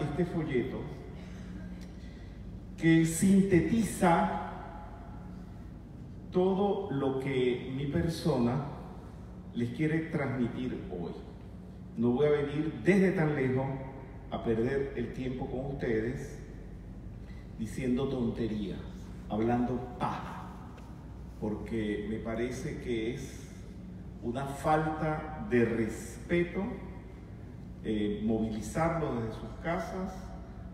este folleto que sintetiza todo lo que mi persona les quiere transmitir hoy. No voy a venir desde tan lejos a perder el tiempo con ustedes diciendo tonterías, hablando paja, porque me parece que es una falta de respeto eh, movilizarlo desde sus casas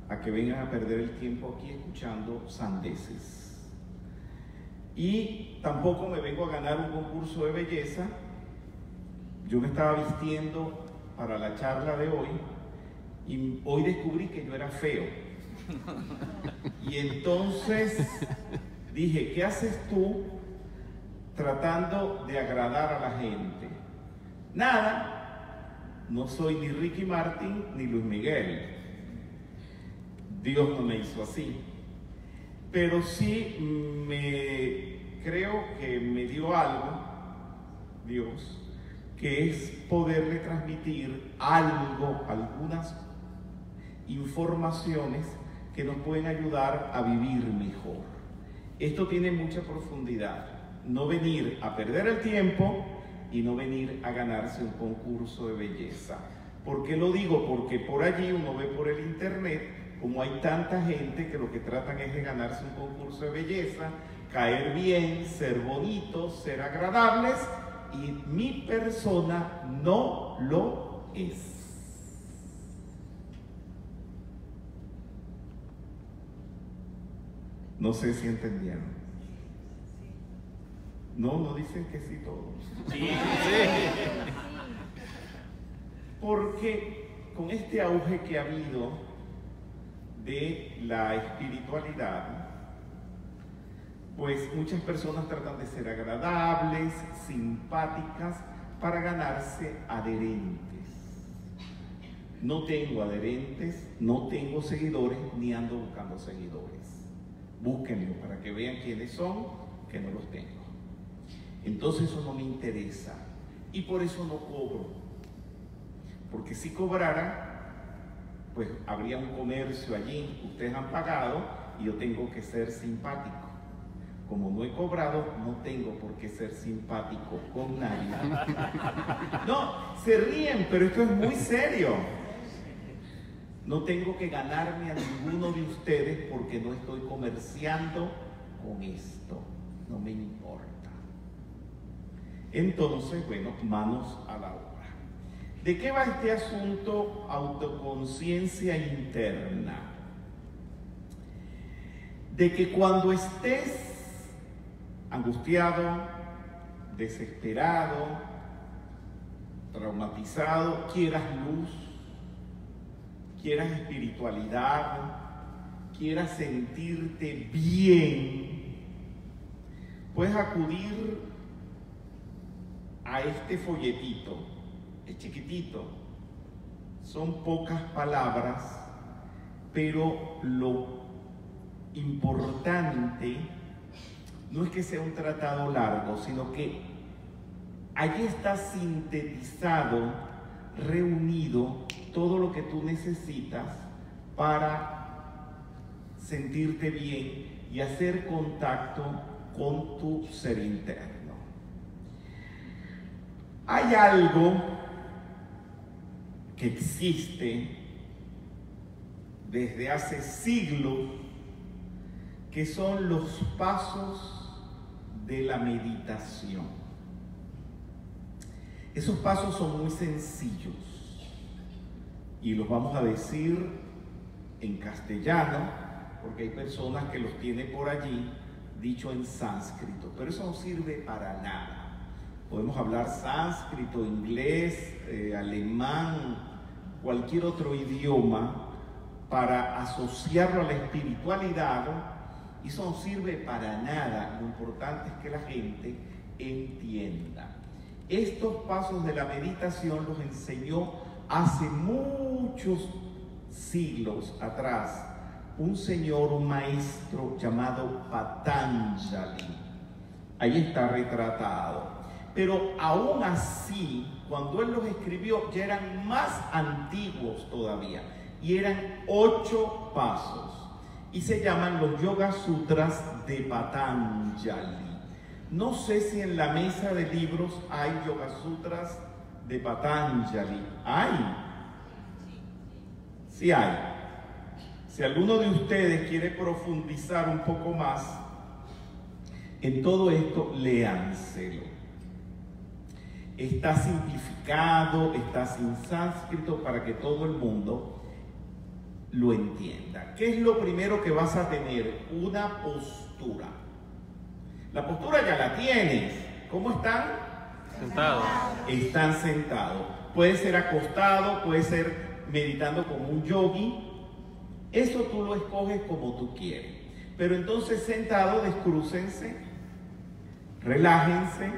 a que vengan a perder el tiempo aquí escuchando sandeces. Y tampoco me vengo a ganar un concurso de belleza. Yo me estaba vistiendo para la charla de hoy y hoy descubrí que yo era feo. Y entonces dije, ¿qué haces tú tratando de agradar a la gente? Nada, no soy ni Ricky Martin ni Luis Miguel. Dios no me hizo así. Pero sí me creo que me dio algo, Dios, que es poderle transmitir algo, algunas informaciones que nos pueden ayudar a vivir mejor. Esto tiene mucha profundidad. No venir a perder el tiempo y no venir a ganarse un concurso de belleza. ¿Por qué lo digo? Porque por allí uno ve por el internet como hay tanta gente que lo que tratan es de ganarse un concurso de belleza, caer bien, ser bonitos, ser agradables y mi persona no lo es. No sé si entendieron. No, no dicen que sí todos. Sí. Porque con este auge que ha habido de la espiritualidad, pues muchas personas tratan de ser agradables, simpáticas, para ganarse adherentes. No tengo adherentes, no tengo seguidores, ni ando buscando seguidores. Búsquenlo para que vean quiénes son, que no los tengo. Entonces eso no me interesa y por eso no cobro. Porque si cobrara, pues habría un comercio allí, ustedes han pagado y yo tengo que ser simpático. Como no he cobrado, no tengo por qué ser simpático con nadie. No, se ríen, pero esto es muy serio. No tengo que ganarme a ninguno de ustedes porque no estoy comerciando con esto. No me importa. Entonces, bueno, manos a la obra. ¿De qué va este asunto autoconciencia interna? De que cuando estés angustiado, desesperado, traumatizado, quieras luz, quieras espiritualidad, quieras sentirte bien, puedes acudir a este folletito, es chiquitito, son pocas palabras, pero lo importante no es que sea un tratado largo, sino que allí está sintetizado, reunido todo lo que tú necesitas para sentirte bien y hacer contacto con tu ser interno. Hay algo que existe desde hace siglos que son los pasos de la meditación. Esos pasos son muy sencillos y los vamos a decir en castellano porque hay personas que los tienen por allí dicho en sánscrito, pero eso no sirve para nada. Podemos hablar sánscrito, inglés, eh, alemán, cualquier otro idioma para asociarlo a la espiritualidad y eso no sirve para nada. Lo importante es que la gente entienda. Estos pasos de la meditación los enseñó hace muchos siglos atrás un señor, un maestro llamado Patanjali. Ahí está retratado. Pero aún así, cuando él los escribió, ya eran más antiguos todavía. y eran ocho pasos y se llaman los Yoga Sutras de Patanjali. No sé si en la mesa de libros hay Yoga Sutras de Patanjali. ¿Hay? Sí hay. Si alguno de ustedes quiere profundizar un poco más en todo esto, léanselo. Está simplificado, está sin sánscrito para que todo el mundo lo entienda. ¿Qué es lo primero que vas a tener? Una postura. La postura ya la tienes. ¿Cómo están? Sentados. Están sentados. Puede ser acostado, puede ser meditando como un yogi. Eso tú lo escoges como tú quieres. Pero entonces sentado, descrúcense, relájense,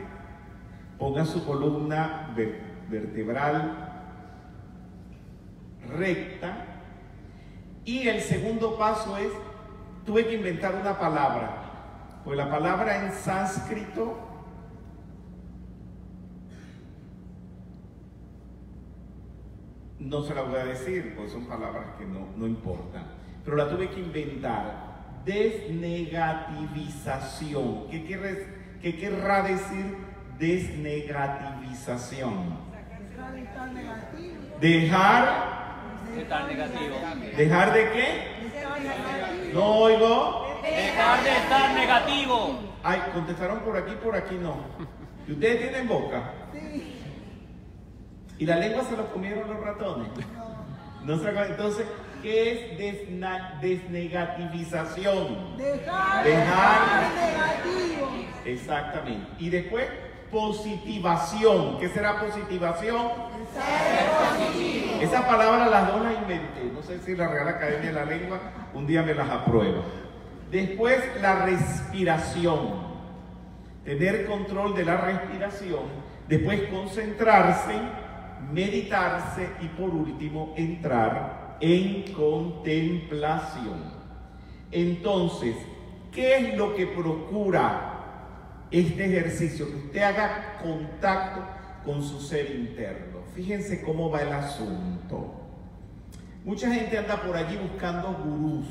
pongan su columna vertebral recta. Y el segundo paso es, tuve que inventar una palabra pues la palabra en sánscrito no se la voy a decir, pues son palabras que no, no importan. Pero la tuve que inventar. Desnegativización. ¿Qué, qué querrá decir desnegativización? Dejar de estar negativo. ¿Dejar de qué? No oigo. Dejar de estar negativo. Ay, contestaron por aquí, por aquí no. ¿Y ustedes tienen boca? Sí. ¿Y la lengua se la comieron los ratones? No. Entonces, ¿qué es desnegativización? Dejar, Dejar negativo. Exactamente. Y después, positivación. ¿Qué será positivación? Ser Esa palabra las dos las inventé. No sé si la Real Academia de la Lengua un día me las aprueba. Después la respiración, tener control de la respiración, después concentrarse, meditarse y por último entrar en contemplación. Entonces, ¿qué es lo que procura este ejercicio? Que usted haga contacto con su ser interno. Fíjense cómo va el asunto. Mucha gente anda por allí buscando gurús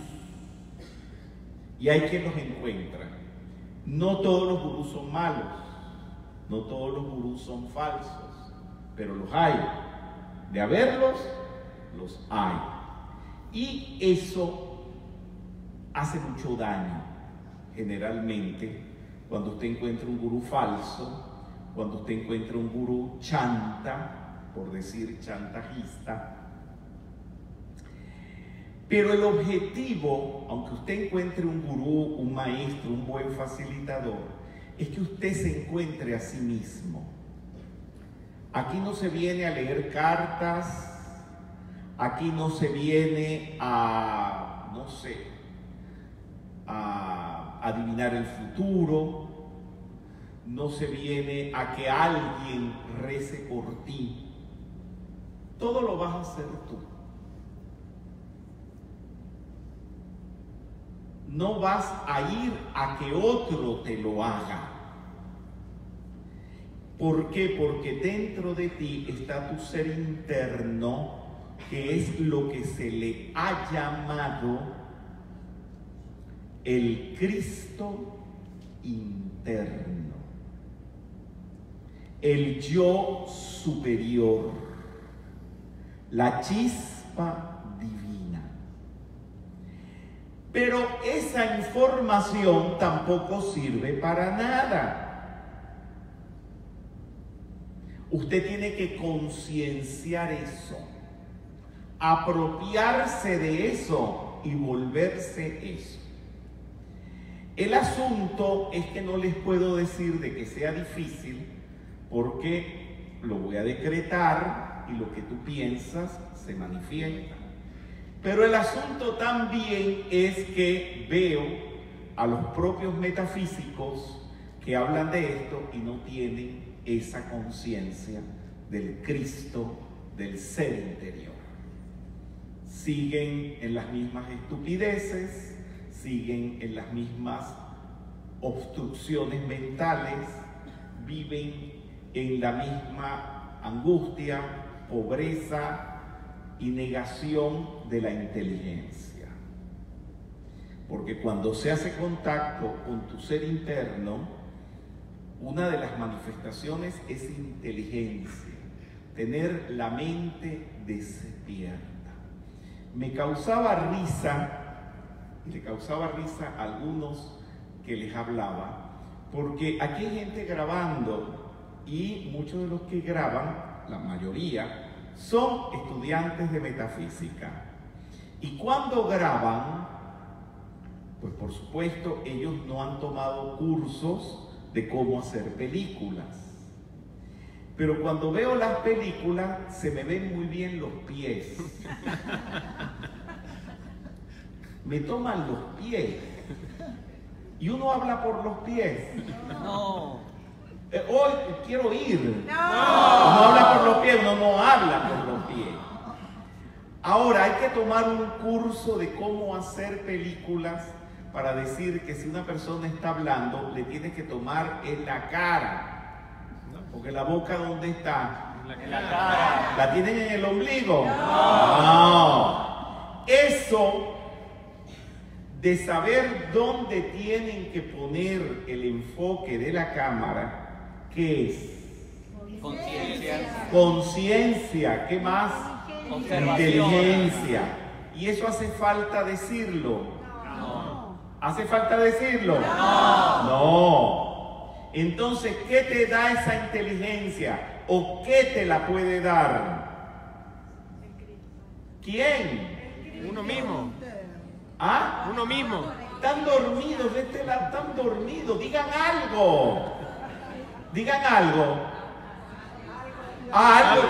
y hay quien los encuentra. No todos los gurús son malos, no todos los gurús son falsos, pero los hay. De haberlos, los hay. Y eso hace mucho daño, generalmente, cuando usted encuentra un gurú falso, cuando usted encuentra un gurú chanta, por decir chantajista, pero el objetivo, aunque usted encuentre un gurú, un maestro, un buen facilitador, es que usted se encuentre a sí mismo. Aquí no se viene a leer cartas, aquí no se viene a, no sé, a adivinar el futuro, no se viene a que alguien rece por ti. Todo lo vas a hacer tú. no vas a ir a que otro te lo haga. ¿Por qué? Porque dentro de ti está tu ser interno, que es lo que se le ha llamado el Cristo interno, el yo superior, la chispa Pero esa información tampoco sirve para nada. Usted tiene que concienciar eso, apropiarse de eso y volverse eso. El asunto es que no les puedo decir de que sea difícil porque lo voy a decretar y lo que tú piensas se manifiesta. Pero el asunto también es que veo a los propios metafísicos que hablan de esto y no tienen esa conciencia del Cristo, del ser interior. Siguen en las mismas estupideces, siguen en las mismas obstrucciones mentales, viven en la misma angustia, pobreza, y negación de la inteligencia. Porque cuando se hace contacto con tu ser interno, una de las manifestaciones es inteligencia, tener la mente despierta. Me causaba risa, y le causaba risa a algunos que les hablaba, porque aquí hay gente grabando y muchos de los que graban, la mayoría, son estudiantes de metafísica. Y cuando graban, pues por supuesto ellos no han tomado cursos de cómo hacer películas. Pero cuando veo las películas se me ven muy bien los pies. Me toman los pies. Y uno habla por los pies. No. Eh, hoy quiero ir. No. Habla por los pies, uno no habla por los pies. Ahora hay que tomar un curso de cómo hacer películas para decir que si una persona está hablando, le tiene que tomar en la cara. Porque la boca, ¿dónde está? En la cara. ¿La tienen en el ombligo? No. Eso de saber dónde tienen que poner el enfoque de la cámara, ¿qué es? Conciencia. Conciencia, ¿qué más? Inteligencia. Y eso hace falta decirlo. ¿Hace falta decirlo? No. No. Entonces, ¿qué te da esa inteligencia? ¿O qué te la puede dar? ¿Quién? Uno mismo, ¿Ah? uno mismo. Están dormidos, de este lado están dormidos. Digan algo. Digan algo. Algo.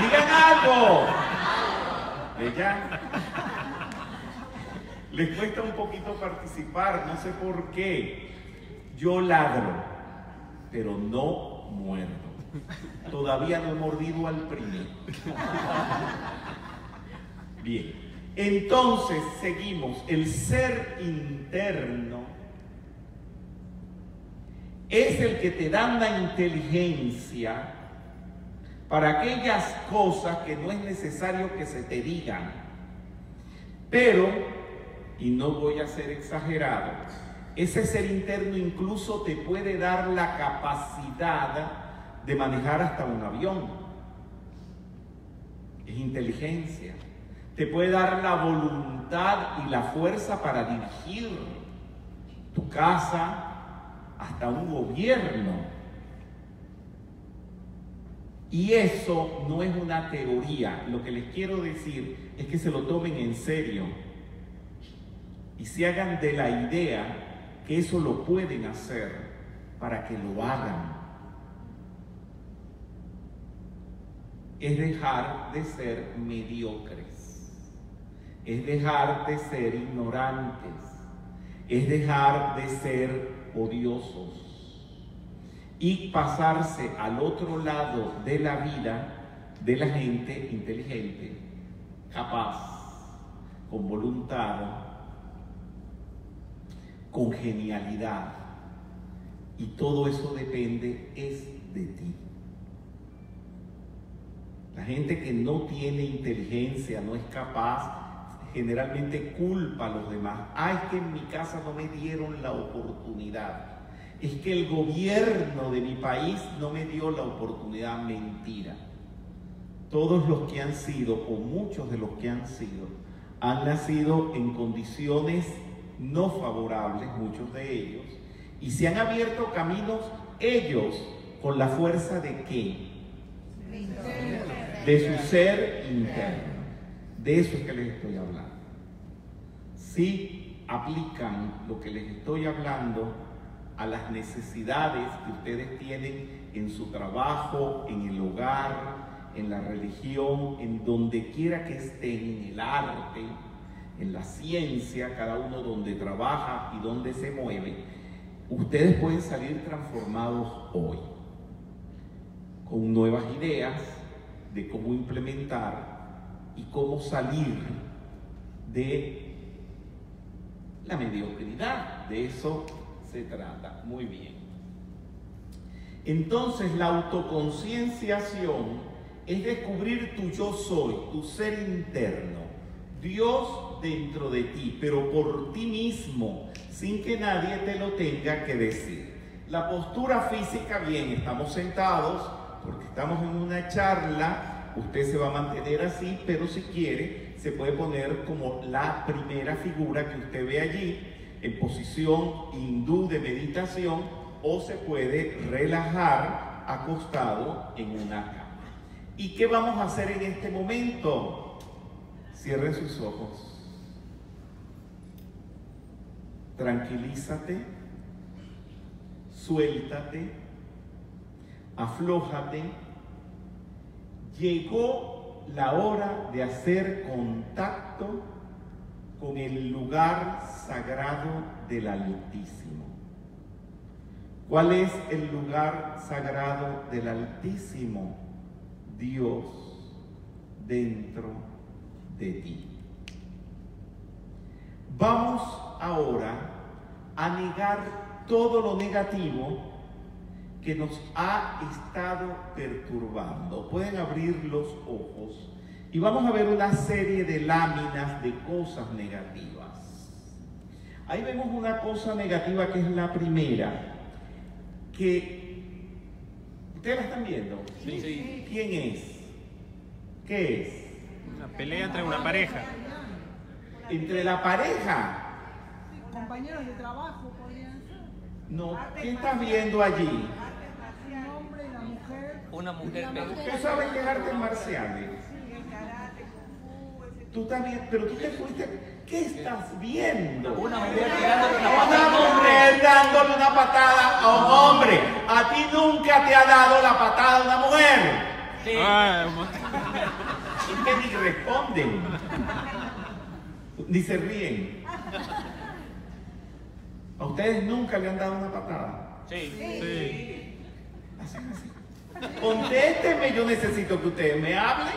Digan algo. ¿Ella? Les cuesta un poquito participar, no sé por qué. Yo ladro, pero no muerdo. Todavía no he mordido al primero. Bien, entonces seguimos. El ser interno es el que te da la inteligencia para aquellas cosas que no es necesario que se te digan. Pero, y no voy a ser exagerado, ese ser interno incluso te puede dar la capacidad de manejar hasta un avión. Es inteligencia. Te puede dar la voluntad y la fuerza para dirigir tu casa hasta un gobierno. Y eso no es una teoría. Lo que les quiero decir es que se lo tomen en serio y se hagan de la idea que eso lo pueden hacer para que lo hagan. Es dejar de ser mediocres, es dejar de ser ignorantes, es dejar de ser odiosos y pasarse al otro lado de la vida de la gente inteligente, capaz, con voluntad, con genialidad. Y todo eso depende es de ti. La gente que no tiene inteligencia, no es capaz, generalmente culpa a los demás. Ay, es que en mi casa no me dieron la oportunidad. Es que el gobierno de mi país no me dio la oportunidad. Mentira. Todos los que han sido, o muchos de los que han sido, han nacido en condiciones no favorables, muchos de ellos, y se han abierto caminos ellos con la fuerza de qué? De su ser interno. De eso es que les estoy hablando. Si aplican lo que les estoy hablando a las necesidades que ustedes tienen en su trabajo, en el hogar, en la religión, en donde quiera que estén, en el arte, en la ciencia, cada uno donde trabaja y donde se mueve, ustedes pueden salir transformados hoy, con nuevas ideas de cómo implementar y cómo salir de la mediocridad. De eso se trata. Muy bien. Entonces la autoconcienciación es descubrir tu yo soy, tu ser interno, Dios dentro de ti, pero por ti mismo, sin que nadie te lo tenga que decir. La postura física, bien, estamos sentados porque estamos en una charla, usted se va a mantener así, pero si quiere, se puede poner como la primera figura que usted ve allí, en posición hindú de meditación, o se puede relajar acostado en una cama. ¿Y qué vamos a hacer en este momento? Cierre sus ojos. Tranquilízate, suéltate, aflójate. Llegó la hora de hacer contacto con el lugar sagrado del Altísimo. ¿Cuál es el lugar sagrado del Altísimo? Dios dentro de ti. Vamos ahora a negar todo lo negativo que nos ha estado perturbando. Pueden abrir los ojos y vamos a ver una serie de láminas de cosas negativas. Ahí vemos una cosa negativa que es la primera, que ¿Ustedes la están viendo? Sí. sí. ¿Quién es? ¿Qué es? Una pelea entre una pareja. ¿Entre la pareja? Compañeros de trabajo podrían ser. No. ¿Qué estás viendo allí? Un hombre y la mujer. Una mujer que-. ¿Tú sabes qué artes marciales? Tú también, pero tú te fuiste. ¿Qué estás viendo? Una mujer tirándole una Una patada a un hombre. mujer dándole una patada a un hombre. A ti nunca te ha dado la patada a una mujer. Sí. Es que ni responden. Ni se ríen. ¿A ustedes nunca le han dado una patada? Sí. Sí. Hacen así. Contésteme, yo necesito que ustedes me hablen.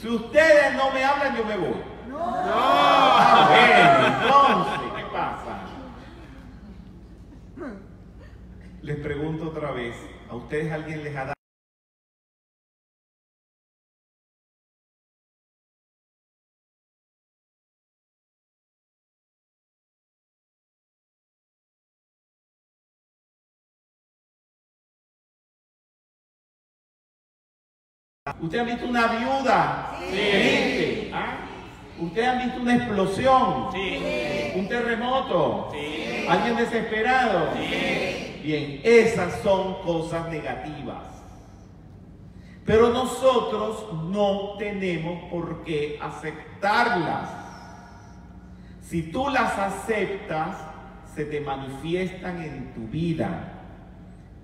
Si ustedes no me hablan, yo me voy. Ah, bueno, entonces, ¿qué pasa? Les pregunto otra vez, ¿a ustedes alguien les ha dado? ¿Usted ha visto una viuda triste? ¿Ah? ¿Usted ha visto una explosión? Sí. ¿Un terremoto? Sí. ¿Alguien desesperado? Bien, esas son cosas negativas. Pero nosotros no tenemos por qué aceptarlas. Si tú las aceptas, se te manifiestan en tu vida.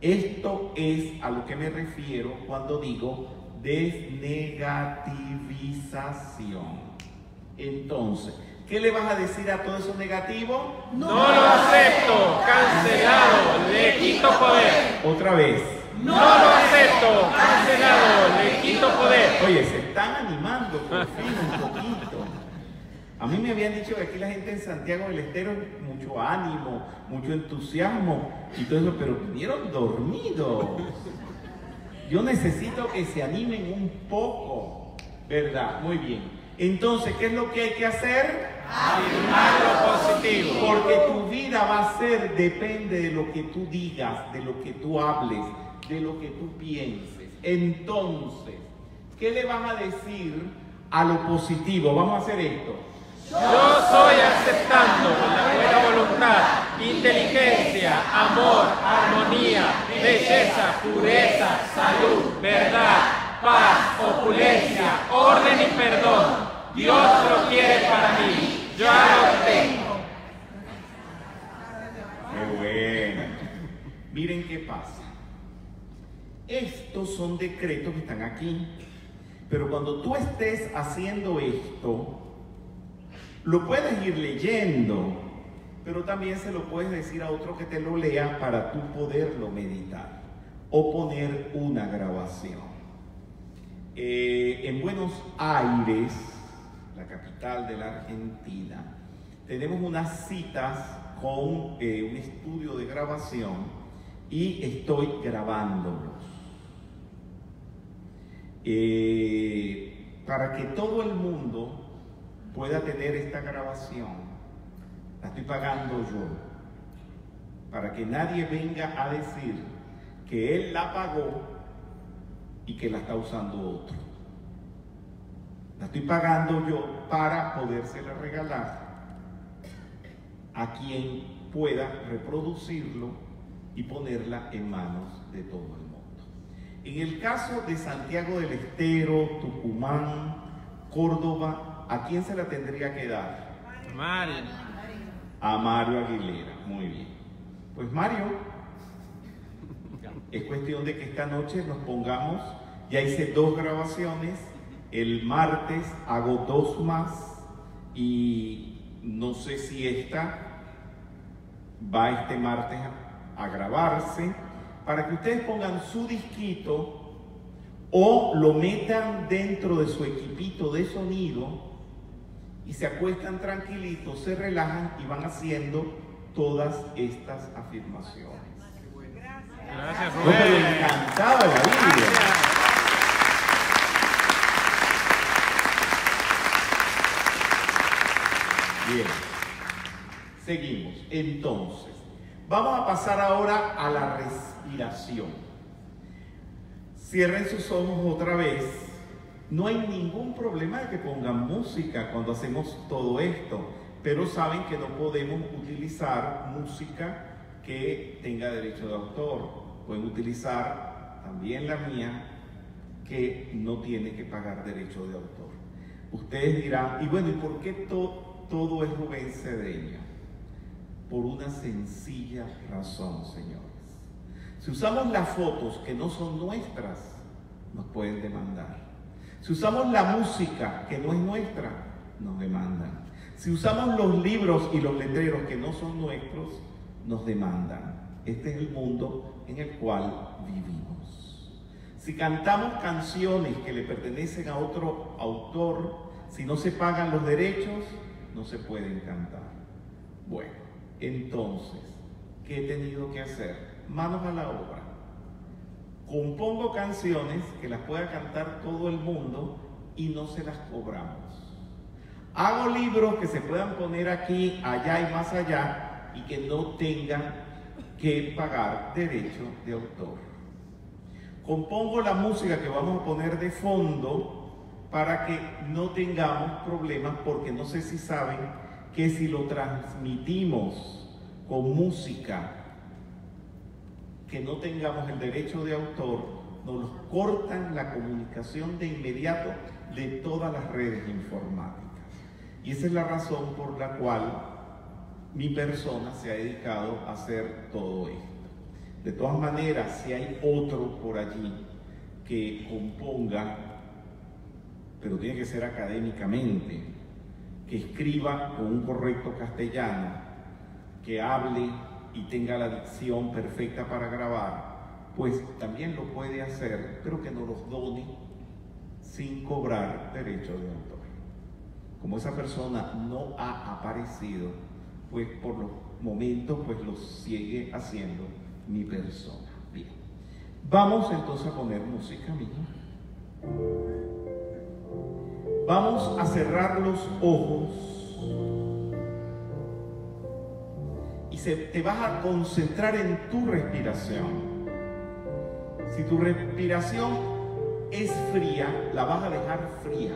Esto es a lo que me refiero cuando digo desnegativización. Entonces, ¿qué le vas a decir a todo eso negativo? No lo acepto, cancelado, le quito poder. Otra vez. No lo acepto, cancelado, le quito poder. Oye, se están animando por fin un poquito. A mí me habían dicho que aquí la gente en Santiago del Estero mucho ánimo, mucho entusiasmo y todo eso, pero vinieron dormidos. Yo necesito que se animen un poco, ¿verdad? Muy bien. Entonces, ¿qué es lo que hay que hacer? Afirmar lo positivo. Porque tu vida va a ser, depende de lo que tú digas, de lo que tú hables, de lo que tú pienses. Entonces, ¿qué le vas a decir a lo positivo? Vamos a hacer esto. Yo soy aceptando la buena voluntad, inteligencia, amor, armonía, belleza, pureza, salud, verdad, paz, opulencia, orden y perdón. Dios lo quiere para mí. Yo lo tengo. Qué bueno. Miren qué pasa. Estos son decretos que están aquí. Pero cuando tú estés haciendo esto, lo puedes ir leyendo, pero también se lo puedes decir a otro que te lo lea para tú poderlo meditar o poner una grabación. Eh, en Buenos Aires, la capital de la Argentina, tenemos unas citas con eh, un estudio de grabación y estoy grabándolos. Eh, para que todo el mundo pueda tener esta grabación, la estoy pagando yo. Para que nadie venga a decir que él la pagó y que la está usando otro. La estoy pagando yo para podérsela regalar a quien pueda reproducirlo y ponerla en manos de todo el mundo. En el caso de Santiago del Estero, Tucumán, Córdoba, ¿a quién se la tendría que dar? Mario. A Mario Aguilera. Muy bien. Pues Mario, es cuestión de que esta noche nos pongamos, ya hice dos grabaciones, el martes hago dos más y no sé si esta va este martes a, grabarse para que ustedes pongan su disquito o lo metan dentro de su equipito de sonido y se acuestan tranquilitos, se relajan y van haciendo todas estas afirmaciones. Gracias, Rubén. Bien, seguimos. Entonces, vamos a pasar ahora a la respiración. Cierren sus ojos otra vez. No hay ningún problema de que pongan música cuando hacemos todo esto, pero saben que no podemos utilizar música que tenga derecho de autor. Pueden utilizar también la mía que no tiene que pagar derecho de autor. Ustedes dirán, y bueno, ¿y por qué to- todo es Rubén Cedeño? Por una sencilla razón, señores. Si usamos las fotos que no son nuestras, nos pueden demandar. Si usamos la música que no es nuestra, nos demandan. Si usamos los libros y los letreros que no son nuestros, nos demandan. Este es el mundo en el cual vivimos. Si cantamos canciones que le pertenecen a otro autor, si no se pagan los derechos, no se pueden cantar. Bueno, entonces, ¿qué he tenido que hacer? Manos a la obra. Compongo canciones que las pueda cantar todo el mundo y no se las cobramos. Hago libros que se puedan poner aquí, allá y más allá y que no tengan que pagar derecho de autor. Compongo la música que vamos a poner de fondo para que no tengamos problemas porque no sé si saben que si lo transmitimos con música que no tengamos el derecho de autor, nos cortan la comunicación de inmediato de todas las redes informáticas. Y esa es la razón por la cual mi persona se ha dedicado a hacer todo esto. De todas maneras, si hay otro por allí que componga, pero tiene que ser académicamente, que escriba con un correcto castellano, que hable y tenga la dicción perfecta para grabar, pues también lo puede hacer, pero que nos los done sin cobrar derecho de autor. Como esa persona no ha aparecido, pues por los momentos pues lo sigue haciendo mi persona. Bien. Vamos entonces a poner música mía. Vamos a cerrar los ojos y se, te vas a concentrar en tu respiración. Si tu respiración es fría, la vas a dejar fría.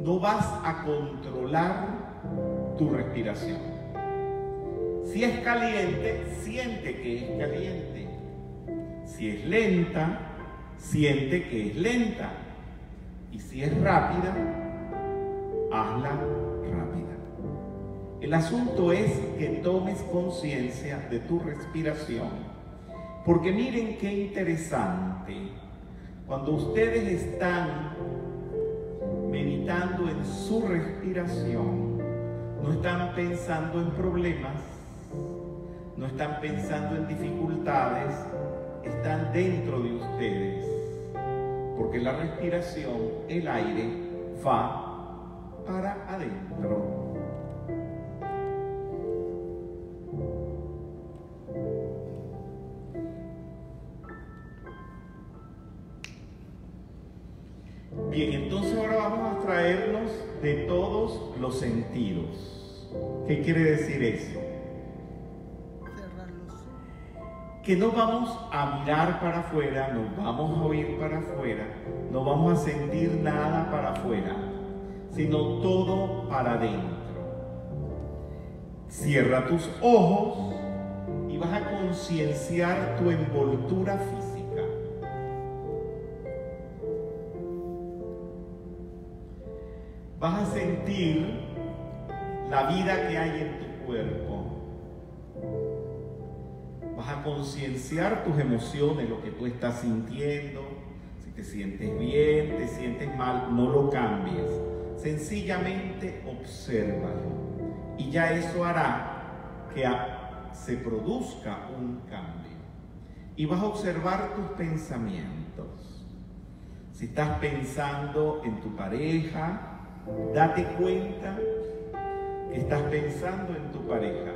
No vas a controlar tu respiración. Si es caliente, siente que es caliente. Si es lenta, siente que es lenta. Y si es rápida, hazla rápida. El asunto es que tomes conciencia de tu respiración. Porque miren qué interesante. Cuando ustedes están meditando en su respiración, no están pensando en problemas, no están pensando en dificultades, están dentro de ustedes. Porque la respiración, el aire, va para adentro. Bien, entonces ahora vamos a traernos de todos los sentidos. ¿Qué quiere decir eso? Que no vamos a mirar para afuera, no vamos a oír para afuera, no vamos a sentir nada para afuera, sino todo para adentro. Cierra tus ojos y vas a concienciar tu envoltura física. Vas a sentir la vida que hay en tu cuerpo. Vas a concienciar tus emociones, lo que tú estás sintiendo. Si te sientes bien, te sientes mal, no lo cambies. Sencillamente obsérvalo. Y ya eso hará que se produzca un cambio. Y vas a observar tus pensamientos. Si estás pensando en tu pareja, date cuenta que estás pensando en tu pareja.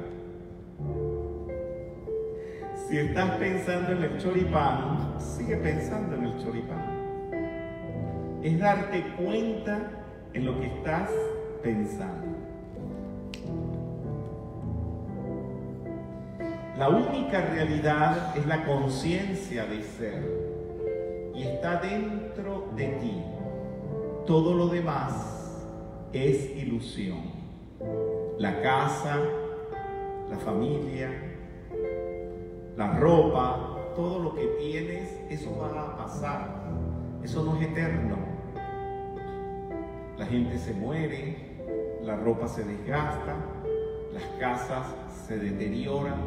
Si estás pensando en el choripán, sigue pensando en el choripán. Es darte cuenta en lo que estás pensando. La única realidad es la conciencia de ser y está dentro de ti. Todo lo demás es ilusión. La casa, la familia, la ropa, todo lo que tienes, eso va a pasar. Eso no es eterno. La gente se muere, la ropa se desgasta, las casas se deterioran,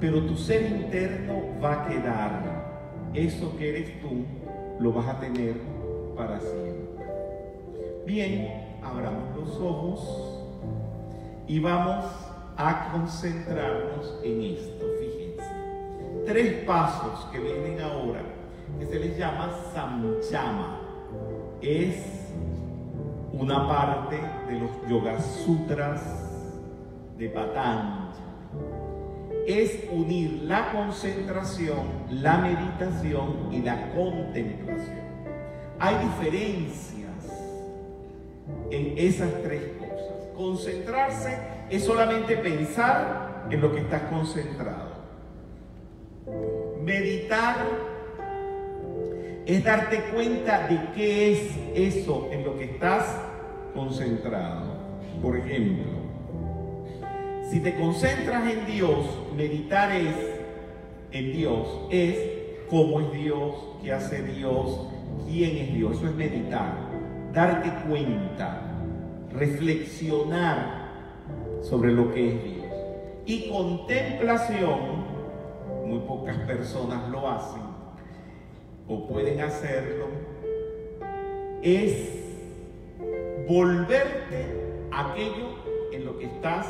pero tu ser interno va a quedar. Eso que eres tú lo vas a tener para siempre. Bien, abramos los ojos y vamos a concentrarnos en esto. Tres pasos que vienen ahora, que se les llama Samyama. Es una parte de los Yoga Sutras de Patanjali es unir la concentración, la meditación y la contemplación. Hay diferencias en esas tres cosas. Concentrarse es solamente pensar en lo que estás concentrado. Meditar es darte cuenta de qué es eso en lo que estás concentrado. Por ejemplo, si te concentras en Dios, meditar es en Dios, es cómo es Dios, qué hace Dios, quién es Dios. Eso es meditar, darte cuenta, reflexionar sobre lo que es Dios. Y contemplación, muy pocas personas lo hacen o pueden hacerlo, es volverte aquello en lo que estás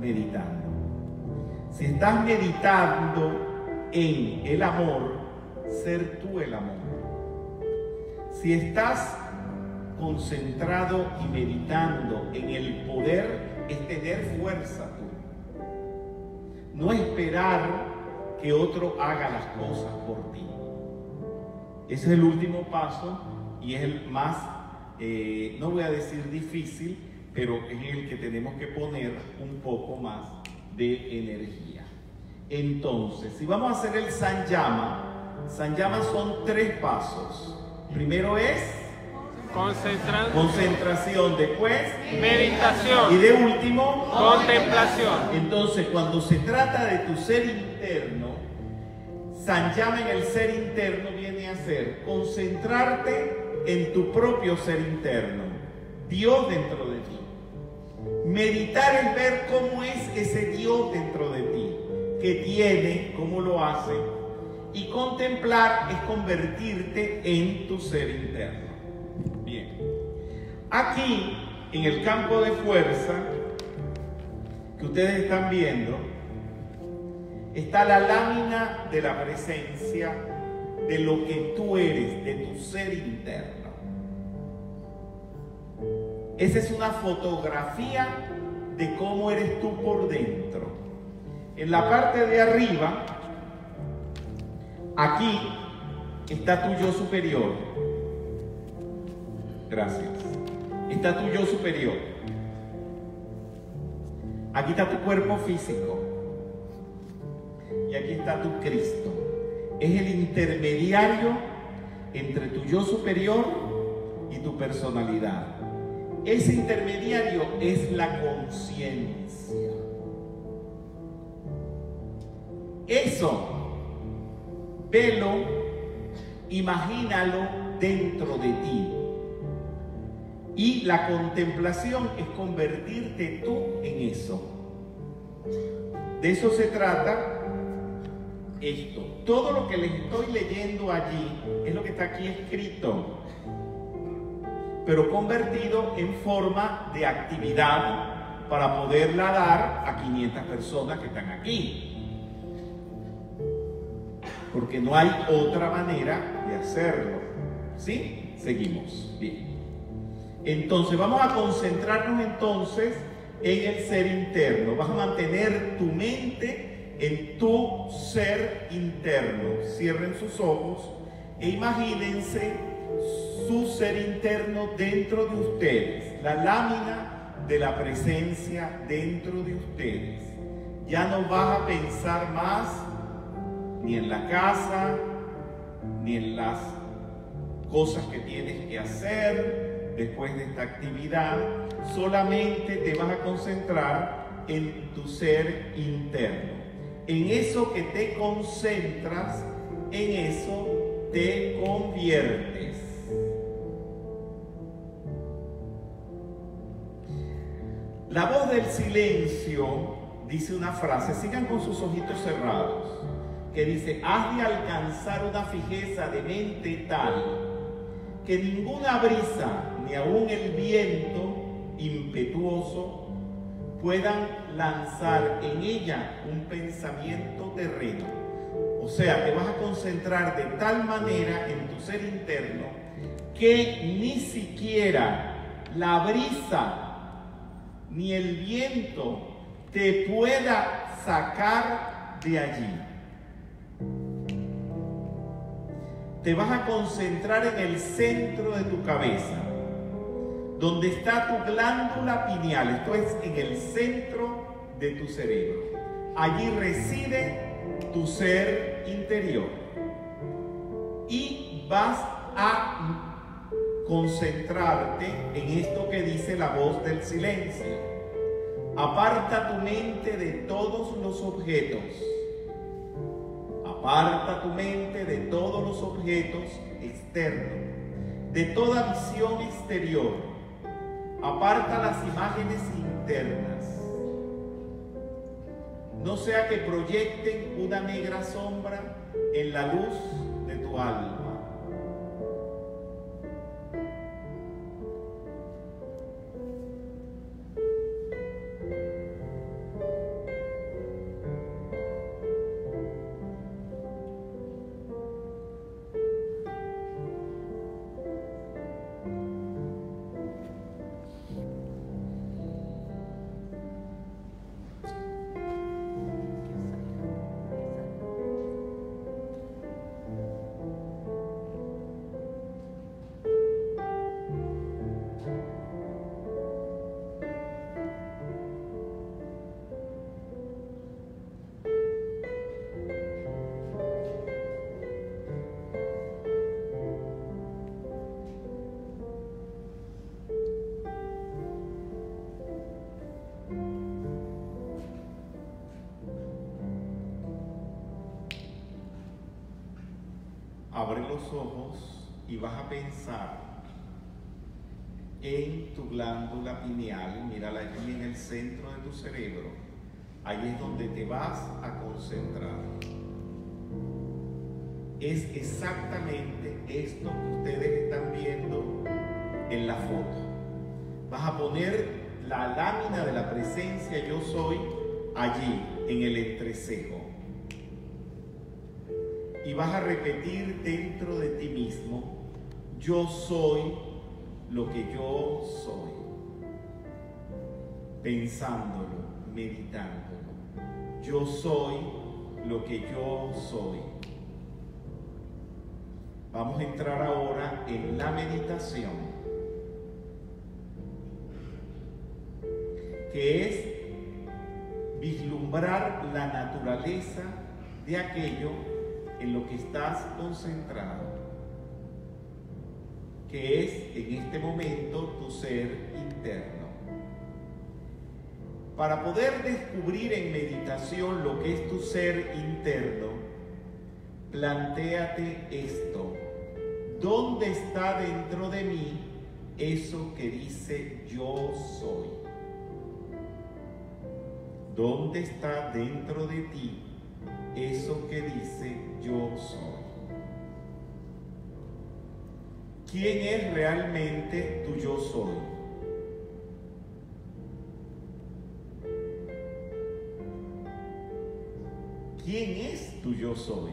meditando. Si estás meditando en el amor, ser tú el amor. Si estás concentrado y meditando en el poder, es tener fuerza tú. No esperar que otro haga las cosas por ti. Ese es el último paso y es el más, eh, no voy a decir difícil, pero es el que tenemos que poner un poco más de energía. Entonces, si vamos a hacer el Sanyama, Sanyama son tres pasos. Primero es Concentrando. concentración, después y Meditación. de último Contemplación. entonces, cuando se trata de tu ser interno, Sanyama en el ser interno viene a ser concentrarte en tu propio ser interno, Dios dentro de ti. Meditar es ver cómo es ese Dios dentro de ti, que tiene, cómo lo hace, y contemplar es convertirte en tu ser interno. Bien. Aquí, en el campo de fuerza, que ustedes están viendo, está la lámina de la presencia de lo que tú eres, de tu ser interno. Esa es una fotografía de cómo eres tú por dentro. En la parte de arriba, aquí está tu yo superior. Gracias. Está tu yo superior. Aquí está tu cuerpo físico. Y aquí está tu Cristo. Es el intermediario entre tu yo superior y tu personalidad. Ese intermediario es la conciencia. Eso, velo, imagínalo dentro de ti. Y la contemplación es convertirte tú en eso. De eso se trata esto. Todo lo que les estoy leyendo allí es lo que está aquí escrito, pero convertido en forma de actividad para poderla dar a 500 personas que están aquí. Porque no hay otra manera de hacerlo. ¿Sí? Seguimos. Bien. Entonces vamos a concentrarnos entonces en el ser interno. Vas a mantener tu mente en tu ser interno. Cierren sus ojos e imagínense su ser interno dentro de ustedes. La lámina de la presencia dentro de ustedes. Ya no vas a pensar más ni en la casa, ni en las cosas que tienes que hacer, después de esta actividad, solamente te vas a concentrar en tu ser interno. En eso que te concentras, en eso te conviertes. La voz del silencio dice una frase, sigan con sus ojitos cerrados, que dice, has de alcanzar una fijeza de mente tal que ninguna brisa ni aún el viento impetuoso puedan lanzar en ella un pensamiento terreno. O sea, te vas a concentrar de tal manera en tu ser interno que ni siquiera la brisa ni el viento te pueda sacar de allí. Te vas a concentrar en el centro de tu cabeza donde está tu glándula pineal, esto es en el centro de tu cerebro. Allí reside tu ser interior. Y vas a concentrarte en esto que dice la voz del silencio. Aparta tu mente de todos los objetos. Aparta tu mente de todos los objetos externos, de toda visión exterior Aparta las imágenes internas. No sea que proyecten una negra sombra en la luz de tu alma. Mírala allí en el centro de tu cerebro. Ahí es donde te vas a concentrar. Es exactamente esto que ustedes están viendo en la foto. Vas a poner la lámina de la presencia yo soy allí, en el entrecejo y vas a repetir dentro de ti mismo, yo soy lo que yo soy. Pensándolo, meditándolo. Yo soy lo que yo soy. Vamos a entrar ahora en la meditación, que es vislumbrar la naturaleza de aquello en lo que estás concentrado, que es en este momento tu ser interno. Para poder descubrir en meditación lo que es tu ser interno, plantéate esto. ¿Dónde está dentro de mí eso que dice yo soy? ¿Dónde está dentro de ti eso que dice yo soy? ¿Quién es realmente tu yo soy? ¿Quién es tu yo soy?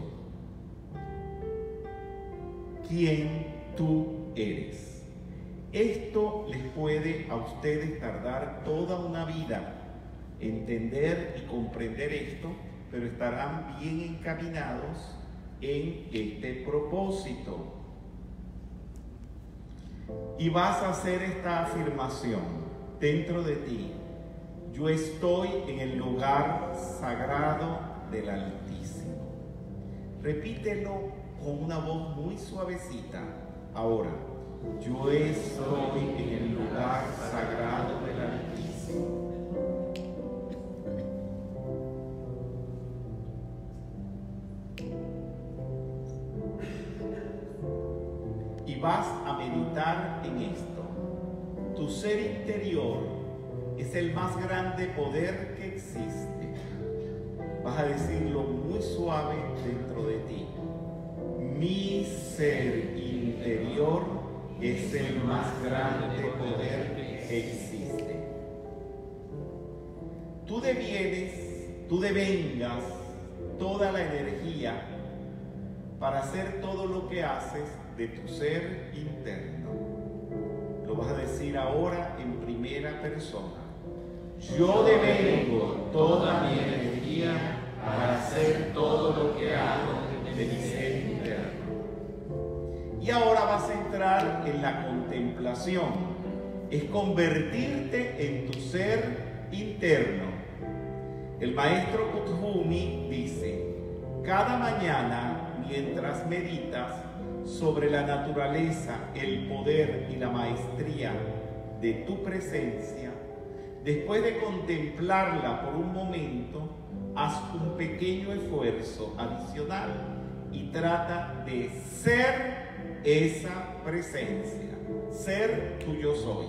¿Quién tú eres? Esto les puede a ustedes tardar toda una vida entender y comprender esto, pero estarán bien encaminados en este propósito. Y vas a hacer esta afirmación dentro de ti. Yo estoy en el lugar sagrado del Altísimo. Repítelo con una voz muy suavecita. Ahora, yo estoy en el lugar sagrado del Altísimo. Y vas a meditar en esto. Tu ser interior es el más grande poder que existe vas a decirlo muy suave dentro de ti. Mi ser interior es el más grande poder que existe. Tú devienes, tú devengas toda la energía para hacer todo lo que haces de tu ser interno. Lo vas a decir ahora en primera persona. Yo devengo toda mi energía para hacer todo lo que hago de mi interno. Y ahora vas a entrar en la contemplación. Es convertirte en tu ser interno. El maestro Kuthumi dice, cada mañana mientras meditas sobre la naturaleza, el poder y la maestría de tu presencia, después de contemplarla por un momento, haz un pequeño esfuerzo adicional y trata de ser esa presencia, ser tu yo soy.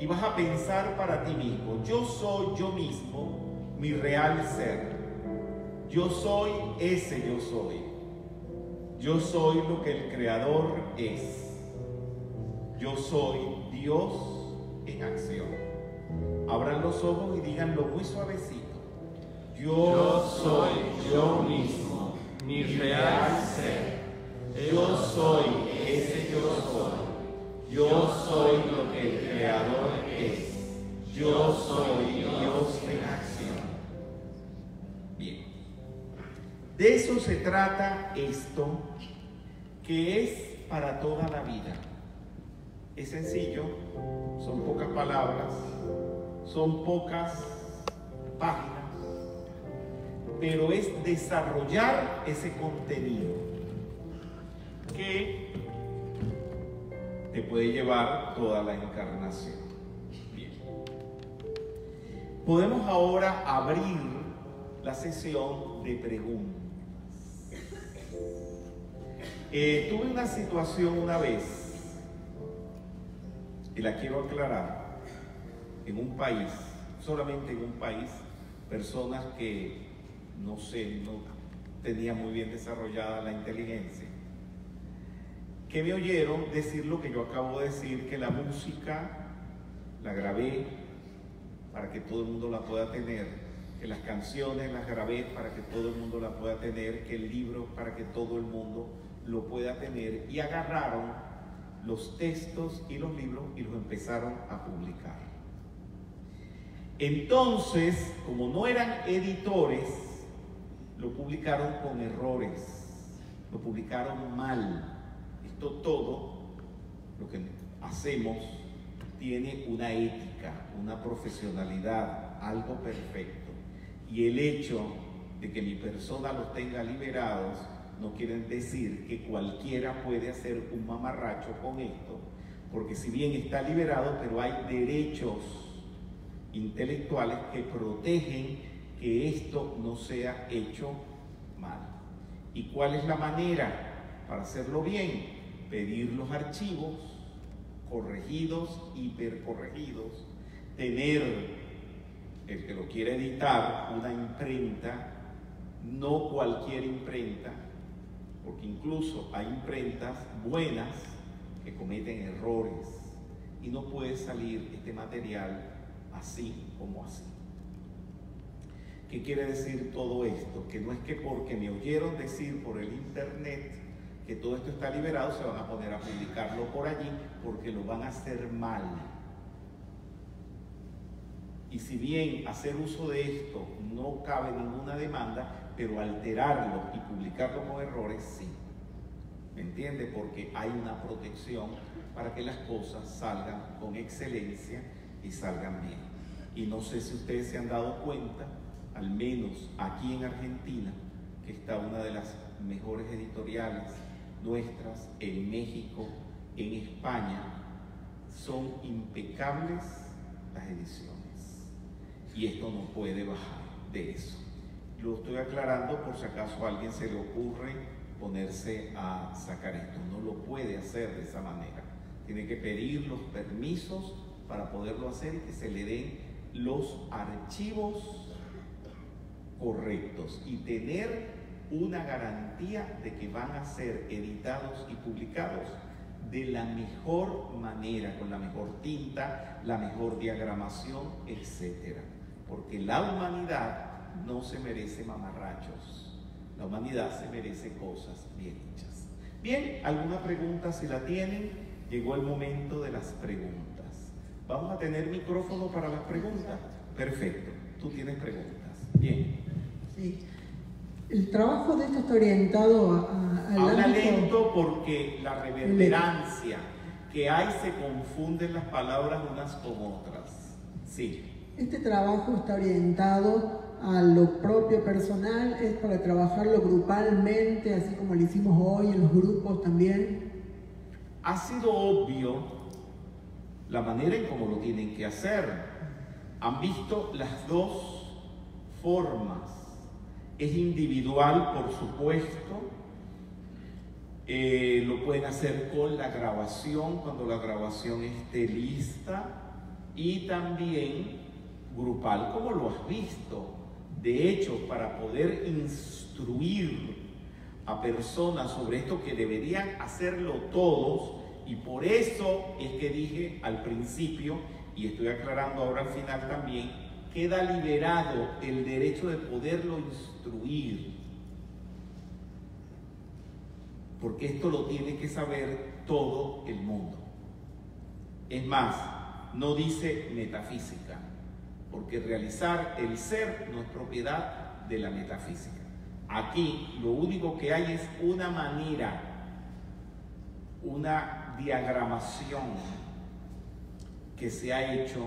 Y vas a pensar para ti mismo, yo soy yo mismo, mi real ser. Yo soy ese yo soy. Yo soy lo que el Creador es. Yo soy Dios en acción. Abran los ojos y díganlo muy suavecito. Yo soy yo mismo, mi real ser. Yo soy ese yo soy. Yo soy lo que el Creador es. Yo soy Dios en acción. Bien. De eso se trata esto, que es para toda la vida. Es sencillo, son pocas palabras, son pocas páginas, pero es desarrollar ese contenido que te puede llevar toda la encarnación. Bien. Podemos ahora abrir la sesión de preguntas. Eh, tuve una situación una vez, y la quiero aclarar, en un país, solamente en un país, personas que no sé, no tenían muy bien desarrollada la inteligencia, que me oyeron decir lo que yo acabo de decir, que la música la grabé para que todo el mundo la pueda tener, que las canciones las grabé para que todo el mundo la pueda tener, que el libro para que todo el mundo lo pueda tener, y agarraron los textos y los libros y los empezaron a publicar. Entonces, como no eran editores, lo publicaron con errores, lo publicaron mal. Esto todo, lo que hacemos, tiene una ética, una profesionalidad, algo perfecto. Y el hecho de que mi persona los tenga liberados no quiere decir que cualquiera puede hacer un mamarracho con esto, porque si bien está liberado, pero hay derechos intelectuales que protegen que esto no sea hecho mal. ¿Y cuál es la manera para hacerlo bien? Pedir los archivos corregidos, hipercorregidos, tener el que lo quiere editar una imprenta, no cualquier imprenta, porque incluso hay imprentas buenas que cometen errores y no puede salir este material así como así. ¿Qué quiere decir todo esto? Que no es que porque me oyeron decir por el internet que todo esto está liberado, se van a poner a publicarlo por allí porque lo van a hacer mal. Y si bien hacer uso de esto no cabe ninguna demanda, pero alterarlo y publicarlo con errores sí. ¿Me entiende? Porque hay una protección para que las cosas salgan con excelencia y salgan bien. Y no sé si ustedes se han dado cuenta, al menos aquí en Argentina, que está una de las mejores editoriales nuestras, en México, en España, son impecables las ediciones. Y esto no puede bajar de eso. Lo estoy aclarando por si acaso a alguien se le ocurre ponerse a sacar esto. No lo puede hacer de esa manera. Tiene que pedir los permisos para poderlo hacer y que se le den los archivos correctos y tener una garantía de que van a ser editados y publicados de la mejor manera, con la mejor tinta, la mejor diagramación, etc. Porque la humanidad no se merece mamarrachos. La humanidad se merece cosas bien hechas. Bien, ¿alguna pregunta si la tienen? Llegó el momento de las preguntas. ¿Vamos a tener micrófono para las preguntas? Perfecto. Tú tienes preguntas. Bien. Sí. El trabajo de esto está orientado a, al Habla lento porque la reverberancia que hay se confunden las palabras unas con otras. Sí. Este trabajo está orientado a lo propio personal, es para trabajarlo grupalmente, así como lo hicimos hoy en los grupos también. Ha sido obvio la manera en cómo lo tienen que hacer. Han visto las dos formas. Es individual, por supuesto. Eh, lo pueden hacer con la grabación, cuando la grabación esté lista. Y también grupal, como lo has visto. De hecho, para poder instruir a personas sobre esto que deberían hacerlo todos, y por eso es que dije al principio, y estoy aclarando ahora al final también, queda liberado el derecho de poderlo instruir. Porque esto lo tiene que saber todo el mundo. Es más, no dice metafísica, porque realizar el ser no es propiedad de la metafísica. Aquí lo único que hay es una manera, una diagramación que se ha hecho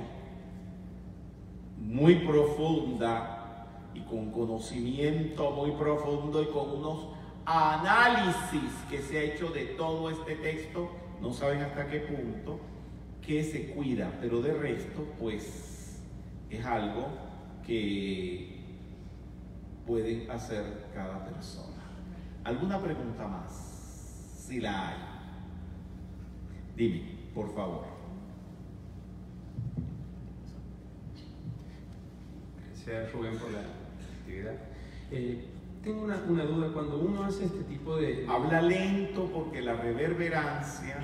muy profunda y con conocimiento muy profundo y con unos análisis que se ha hecho de todo este texto, no saben hasta qué punto, que se cuida, pero de resto, pues es algo que pueden hacer cada persona. ¿Alguna pregunta más? Si la hay. Dime, por favor. Gracias Rubén por la actividad. Eh, tengo una, una, duda, cuando uno hace este tipo de... Habla lento porque la reverberancia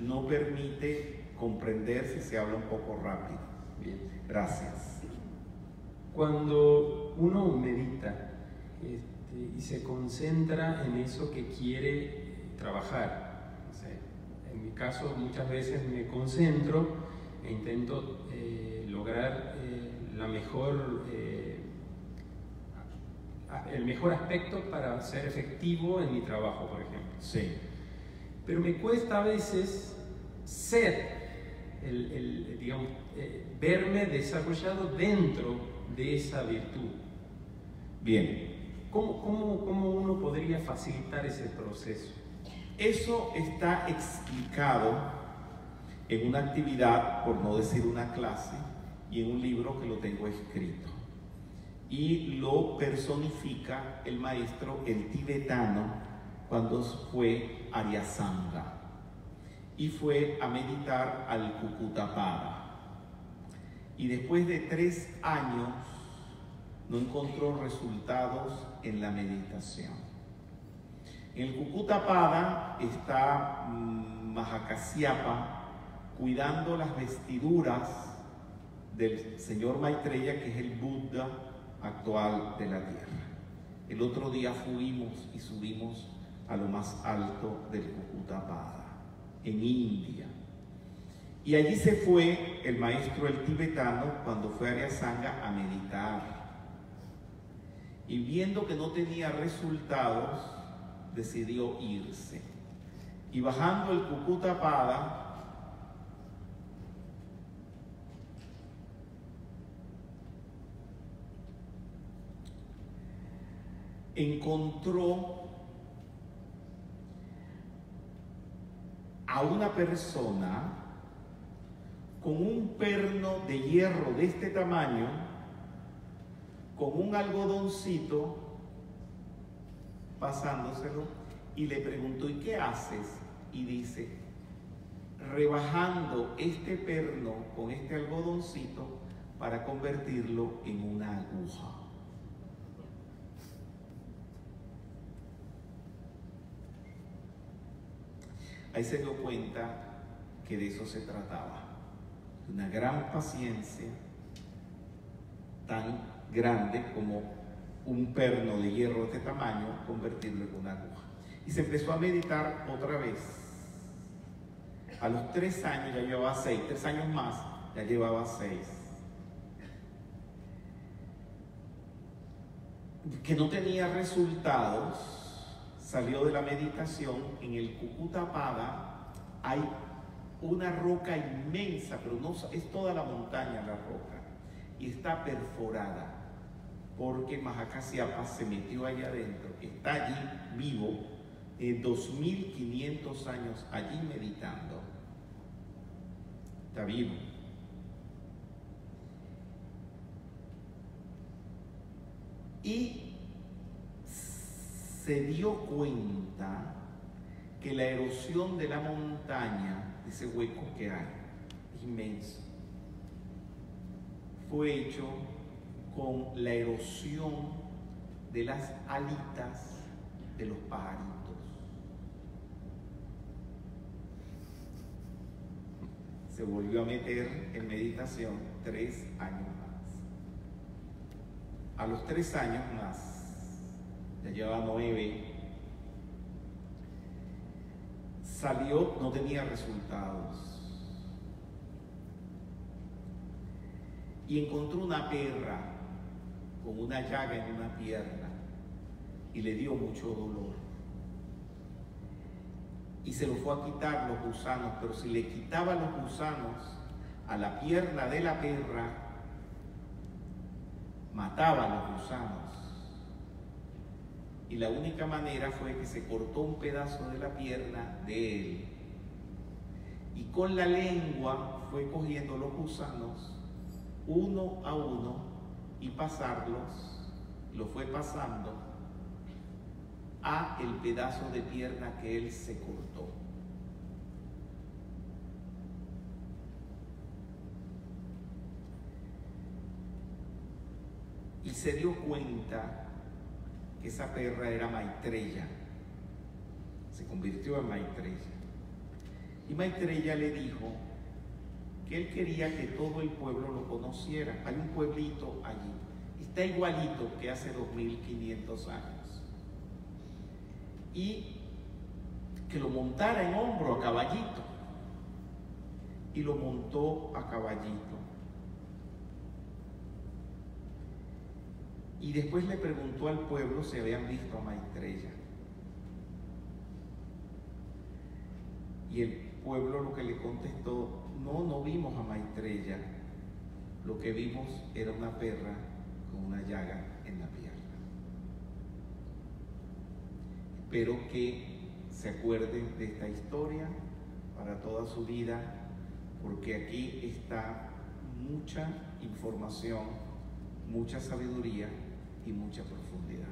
no permite comprender si se habla un poco rápido. Bien. Gracias. Cuando uno medita este, y se concentra en eso que quiere trabajar, en mi caso muchas veces me concentro e intento eh, lograr eh, la mejor, eh, el mejor aspecto para ser efectivo en mi trabajo, por ejemplo. Sí. Pero me cuesta a veces ser el, digamos, eh, verme desarrollado dentro de esa virtud. Bien, ¿Cómo, cómo, ¿Cómo uno podría facilitar ese proceso? Eso está explicado en una actividad, por no decir una clase, y en un libro que lo tengo escrito. Y lo personifica el maestro, el tibetano, cuando fue a Aryasanga y fue a meditar al Kukutapada. Y después de tres años no encontró resultados en la meditación. En el Kukutapada está mm, Mahakasyapa cuidando las vestiduras del señor Maitreya, que es el Buda actual de la tierra. El otro día fuimos y subimos a lo más alto del Kukutapada, en India. Y allí se fue el maestro el tibetano cuando fue a Aryasanga a meditar. Y viendo que no tenía resultados, decidió irse. Y bajando el Kukutapada, encontró a una persona con un perno de hierro de este tamaño, con un algodoncito, pasándoselo, y le preguntó, ¿y qué haces? Y dice, rebajando este perno con este algodoncito para convertirlo en una aguja. Ahí se dio cuenta que de eso se trataba, de una gran paciencia, tan grande como un perno de hierro de este tamaño, convertirlo en una aguja. Y se empezó a meditar otra vez. A los tres años ya llevaba seis, tres años más ya llevaba seis. Que no tenía resultados, salió de la meditación, en el Cucutapada hay una roca inmensa, pero no es toda la montaña la roca, y está perforada, porque Mahakasyapa se metió allá adentro, está allí vivo, eh, 2500 años allí meditando, está vivo. Y se dio cuenta que la erosión de la montaña, ese hueco que hay, inmenso, fue hecho con la erosión de las alitas de los pajaritos. Se volvió a meter en meditación tres años más. A los tres años más, ya llevaba nueve, salió, no tenía resultados. Y encontró una perra con una llaga en una pierna y le dio mucho dolor. Y se lo fue a quitar los gusanos, pero si le quitaba los gusanos a la pierna de la perra, mataba los gusanos. Y la única manera fue que se cortó un pedazo de la pierna de él. Y con la lengua fue cogiendo los gusanos uno a uno y pasarlos, lo fue pasando a el pedazo de pierna que él se cortó. Y se dio cuenta que esa perra era Maitreya. Se convirtió en Maitreya. Y Maitreya le dijo que él quería que todo el pueblo lo conociera. Hay un pueblito allí. Está igualito que hace 2500 años. Y que lo montara en hombro a caballito. Y lo montó a caballito. Y después le preguntó al pueblo si habían visto a Maitreya. Y el pueblo lo que le contestó, no, no vimos a Maitreya. Lo que vimos era una perra con una llaga en la pierna. Espero que se acuerden de esta historia para toda su vida, porque aquí está mucha información, mucha sabiduría y mucha profundidad.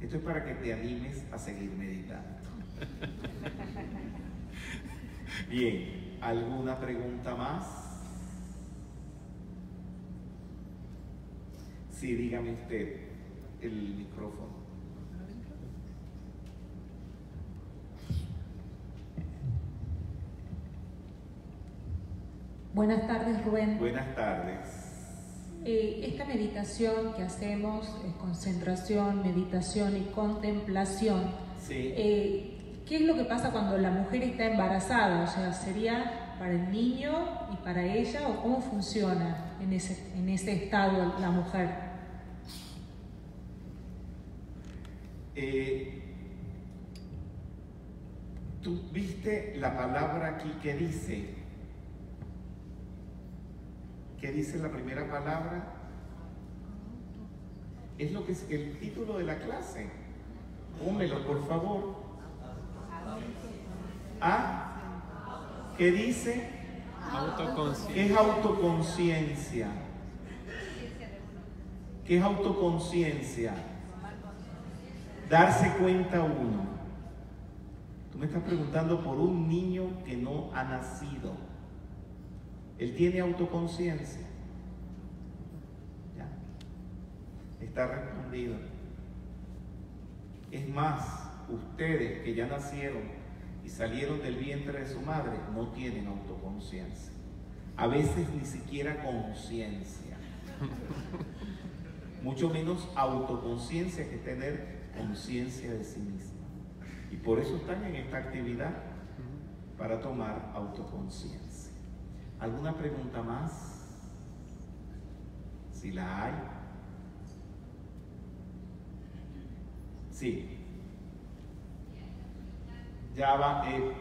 Esto es para que te animes a seguir meditando. Bien, ¿alguna pregunta más? Sí, dígame usted el micrófono. Buenas tardes, Rubén. Buenas tardes. Eh, esta meditación que hacemos es concentración, meditación y contemplación. Sí. Eh, ¿Qué es lo que pasa cuando la mujer está embarazada? O sea, ¿sería para el niño y para ella o cómo funciona en ese, en ese estado la mujer? Eh, Tú viste la palabra aquí que dice. ¿Qué dice la primera palabra? Es lo que es el título de la clase. Pónmelo, por favor. ¿Ah? ¿Qué dice? Autoconciencia. ¿Qué es autoconciencia? ¿Qué es autoconciencia? Darse cuenta uno. Tú me estás preguntando por un niño que no ha nacido. Él tiene autoconciencia. Ya. Está respondido. Es más, ustedes que ya nacieron y salieron del vientre de su madre no tienen autoconciencia. A veces ni siquiera conciencia. Mucho menos autoconciencia que tener conciencia de sí mismo. Y por eso están en esta actividad para tomar autoconciencia. ¿Alguna pregunta más? Si la hay. Sí. Ya va, eh,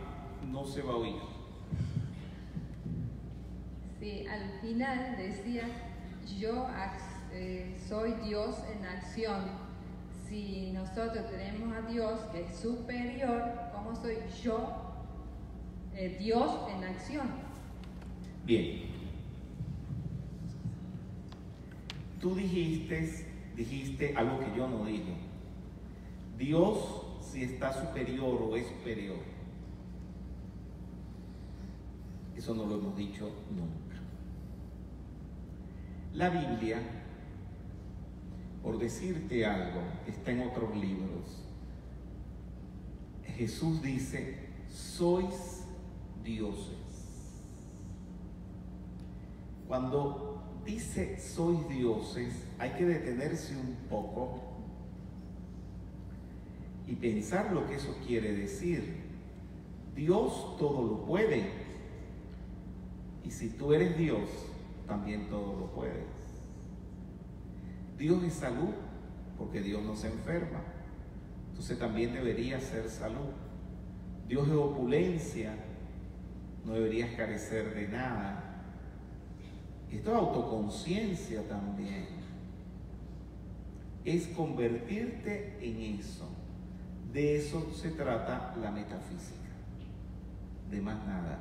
no se va a oír. Sí, al final decía, yo eh, soy Dios en acción. Si nosotros tenemos a Dios que es superior, ¿cómo soy yo eh, Dios en acción? Bien. Tú dijiste, dijiste algo que yo no dije. Dios si está superior o es superior. Eso no lo hemos dicho nunca. La Biblia, por decirte algo, está en otros libros. Jesús dice, sois dioses. Cuando dice sois dioses, hay que detenerse un poco y pensar lo que eso quiere decir. Dios todo lo puede. Y si tú eres Dios, también todo lo puedes. Dios es salud, porque Dios no se enferma. Entonces también debería ser salud. Dios es opulencia, no deberías carecer de nada. Esto es autoconciencia también. Es convertirte en eso. De eso se trata la metafísica. De más nada.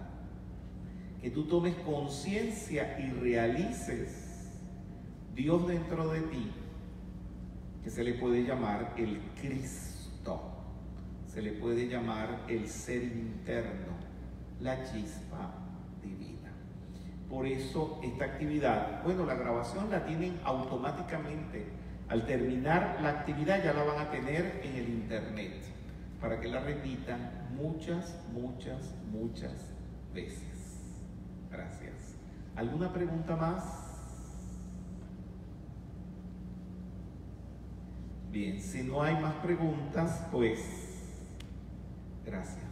Que tú tomes conciencia y realices Dios dentro de ti, que se le puede llamar el Cristo, se le puede llamar el ser interno, la chispa divina. Por eso esta actividad, bueno, la grabación la tienen automáticamente. Al terminar la actividad ya la van a tener en el internet para que la repitan muchas, muchas, muchas veces. Gracias. ¿Alguna pregunta más? Bien, si no hay más preguntas, pues gracias.